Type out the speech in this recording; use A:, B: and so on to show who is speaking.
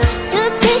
A: to keep